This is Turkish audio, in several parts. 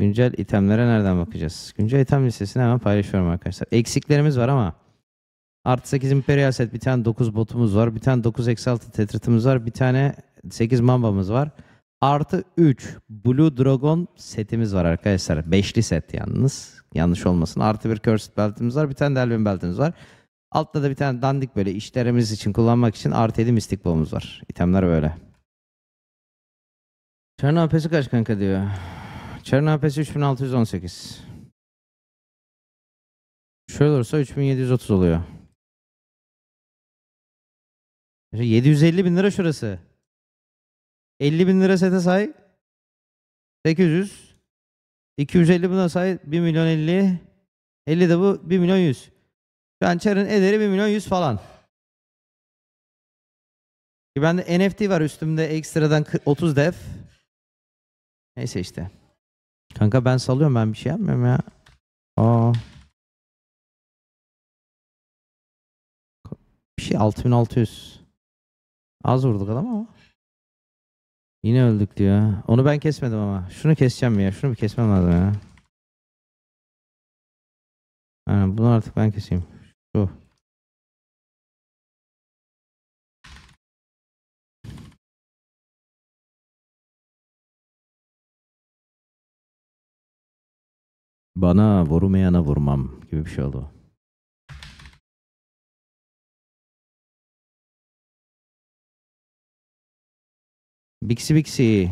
Güncel itemlere nereden bakacağız? Güncel item listesini hemen paylaşıyorum arkadaşlar. Eksiklerimiz var ama artı 8 Imperial set, bir tane 9 botumuz var, bir tane 9 eksi 6 tetritimiz var, bir tane 8 mambamız var. Artı 3 Blue Dragon setimiz var arkadaşlar. Beşli set yalnız. Yanlış olmasın. Artı bir Cursed beltimiz var. Bir tane de Elven beltimiz var. Altta da bir tane dandik böyle işlerimiz için kullanmak için artı 7 Mystic Bow'umuz var. İtemler böyle. Çarın AP'si kaç kanka diyor. Çarın AP'si 3618. Şöyle olursa 3730 oluyor. 750 bin lira şurası. 50 bin lira sete say. 800. 250 buna say. 1 milyon 50. 50 de bu 1 milyon 100. Şu an çarın ederi 1 milyon 100 falan. Ki Bende NFT var üstümde ekstradan kı- 30 def. Neyse işte. Kanka ben salıyorum ben bir şey yapmıyorum ya. Aa. Bir şey 6600. Az vurduk adam ama. Yine öldük diyor. Onu ben kesmedim ama. Şunu keseceğim ya. Şunu bir kesmem lazım ya. Aynen bunu artık ben keseyim. Şu. Bana vurmayana vurmam gibi bir şey oldu. Bixi Bixi.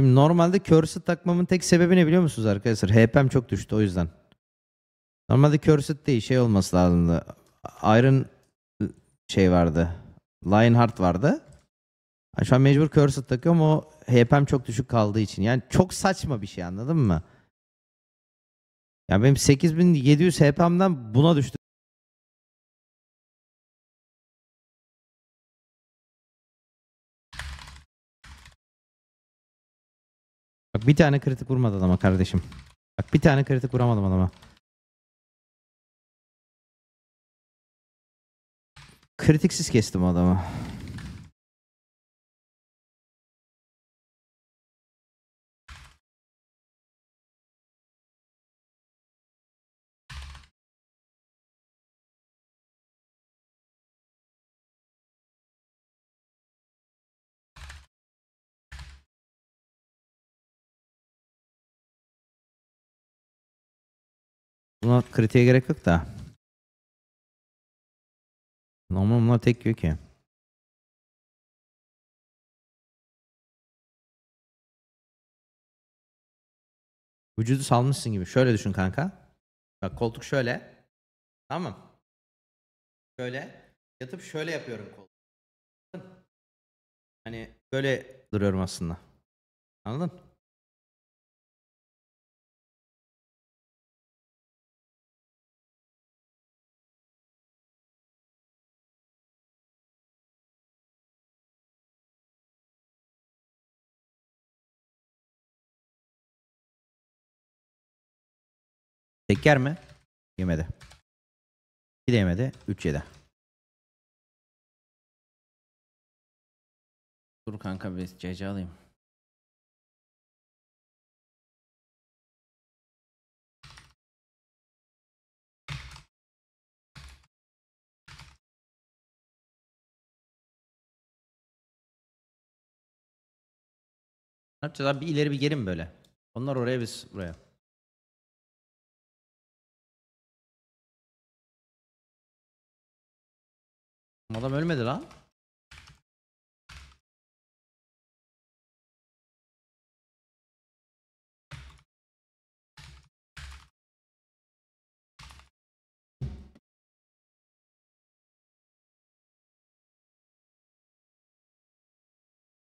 Şimdi normalde cursed takmamın tek sebebi ne biliyor musunuz arkadaşlar? HP'm çok düştü o yüzden. Normalde cursed değil şey olması lazımdı. Iron şey vardı. Lionheart vardı. Ha, Şu an mecbur cursed takıyorum o HP'm çok düşük kaldığı için. Yani çok saçma bir şey anladın mı? Ya benim 8700 HP'mden buna düştü. Bak bir tane kritik vurmadı adama kardeşim. Bak bir tane kritik vuramadım adama. Kritiksiz kestim adamı. Buna kritiğe gerek yok da. Normal bunlar tek yiyor ki. Vücudu salmışsın gibi. Şöyle düşün kanka. Bak koltuk şöyle. Tamam? Şöyle. Yatıp şöyle yapıyorum koltuk. Hani böyle duruyorum aslında. Anladın? Tek yer mi? Yemedi. Bir de yemedi. Üç yedi. Dur kanka bir CC alayım. Ne yapacağız abi? Bir ileri bir geri mi böyle? Onlar oraya biz buraya. Adam ölmedi lan.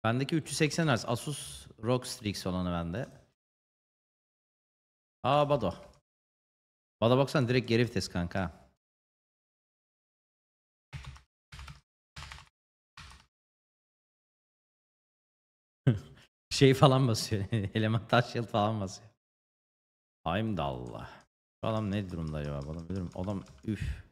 Bendeki 380 Hz Asus ROG Strix olanı bende. Aa Bado. Bado baksan direkt geri vites kanka. Şey falan basıyor. Element taş yıl falan basıyor. Heimdall. Şu adam ne durumda acaba? Adam, adam üf.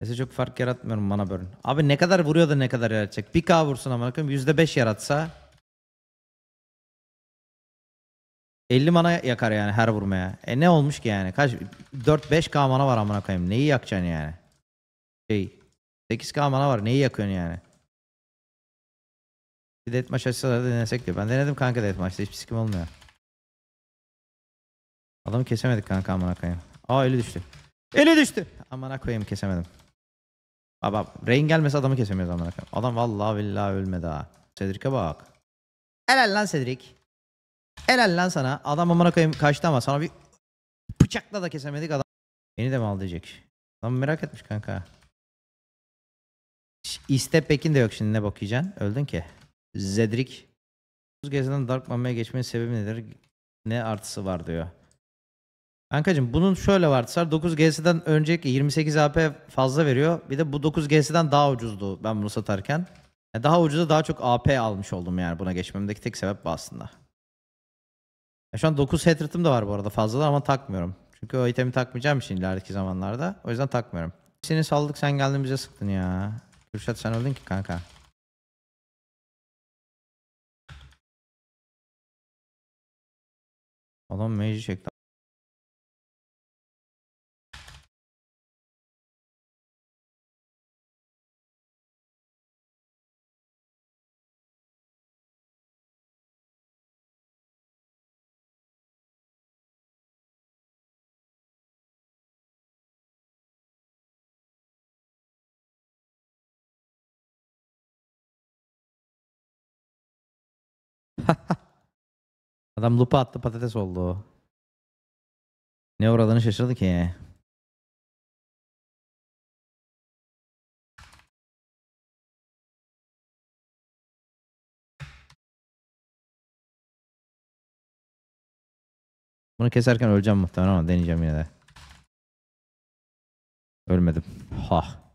Neyse çok fark yaratmıyorum bana burn. Abi ne kadar vuruyor da ne kadar yaratacak? Bir K vursun amına koyayım %5 yaratsa 50 mana yakar yani her vurmaya. E ne olmuş ki yani? Kaç 4-5K mana var amına koyayım. Neyi yakacaksın yani? Şey 8K mana var. Neyi yakıyorsun yani? Bir deathmatch açsalar da denesek diyor. Ben denedim kanka deathmatch'ta hiçbir sikim olmuyor. Adamı kesemedik kanka amına koyayım. Aa eli düştü. Eli düştü. Amına koyayım kesemedim. Baba rain gelmese adamı kesemiyoruz amına koyayım. Adam vallahi billahi ölmedi ha. Cedric'e bak. Helal lan Cedric. Helal lan sana. Adam amına koyayım kaçtı ama sana bir bıçakla da kesemedik adam. Beni de mi al diyecek. Adam merak etmiş kanka. İstep Pekin de yok şimdi ne bakacaksın? Öldün ki. Zedric. Buz geziden Dark Mamma'ya geçmenin sebebi nedir? Ne artısı var diyor. Kankacım bunun şöyle artısı var. 9G'sinden önceki 28 AP fazla veriyor. Bir de bu 9G'sinden daha ucuzdu ben bunu satarken. Yani daha ucuza daha çok AP almış oldum yani buna geçmemdeki tek sebep bu aslında. Ya şu an 9 head rate'ım da var bu arada fazladan ama takmıyorum. Çünkü o itemi takmayacağım için ilerideki zamanlarda. O yüzden takmıyorum. Seni saldık sen geldin bize sıktın ya. Kürşat sen öldün ki kanka. Adam mage çekti. Adam lupa attı patates oldu o. Ne uğradığını şaşırdı ki. Bunu keserken öleceğim muhtemelen ama deneyeceğim yine de. Ölmedim. Ha.